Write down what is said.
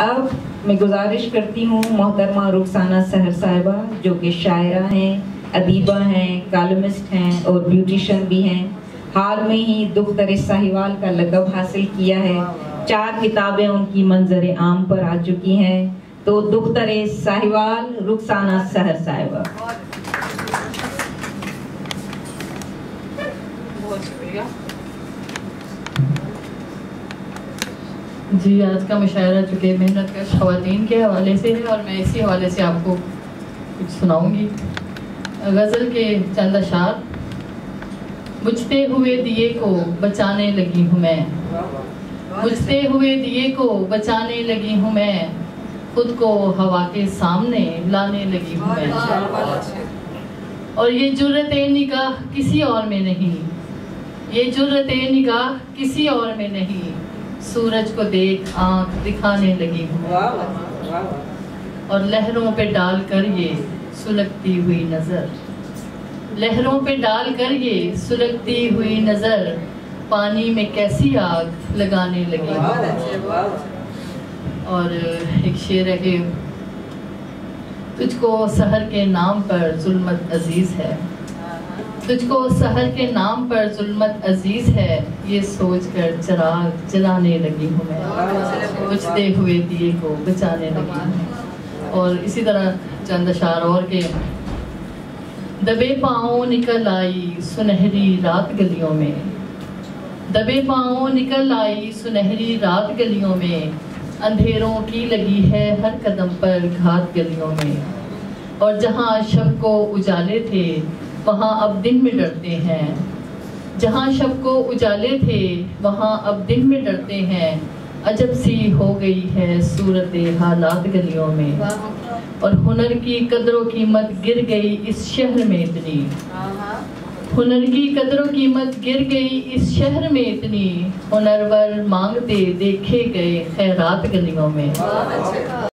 अब मैं गुजारिश करती हूँ मोहतरमा रुखसाना सहर साहिबा, जो कि शायरा हैं, अदीबा हैं कालमिस्ट हैं और ब्यूटिशन भी हैं। हाल में ही दुख तर साहिवाल का लकब हासिल किया है। चार किताबें उनकी मंजर आम पर आ चुकी हैं। तो दुख तर साहिवाल, रुखसाना सहर साहिबा। बहुत शुक्रिया। जी, आज का मुशायरा चूँकि मेहनत का खातन के हवाले से है और मैं इसी हवाले से आपको कुछ सुनाऊँगी। गज़ल के चंद अशार बुझते हुए दिए को बचाने लगी हूँ मैं। बुझते हुए दिए को बचाने लगी हूँ मैं। खुद को हवा के सामने लाने लगी हूँ मैं। और ये जुर्रत निगाह किसी और में नहीं। ये जुर्रत निगाह किसी और में नहीं। सूरज को देख आँख दिखाने लगी हूँ। और लहरों पे डाल कर ये सुलगती हुई नज़र। लहरों पे डाल कर ये सुलगती हुई नज़र पानी में कैसी आग लगाने लगी और एक शेर है कि तुझको सहर के नाम पर जुल्मत अज़ीज़ है। तुझको सहर के नाम पर जुल्मत अज़ीज़ है, ये सोच कर चराग जलाने लगी हूँ मैं। बुझते हुए दिए को बचाने लगी हूँ और इसी तरह चंद अशार और के दबे पाँव निकल आई सुनहरी रात गलियों में। दबे पाँव निकल आई सुनहरी रात गलियों में। अंधेरों की लगी है हर कदम पर घात गलियों में। और जहाँ शब को उजाले थे वहाँ अब दिन में डरते हैं। जहाँ शब को उजाले थे, वहाँ अब दिन में डरते हैं। अजब सी हो गई है सूरत हालात गलियों में। और हुनर की कदरों कीमत गिर गई इस शहर में इतनी। हुनर की कदरों कीमत गिर गई इस शहर में इतनी। हुनरवर मांगते देखे गए खैरात गलियों में।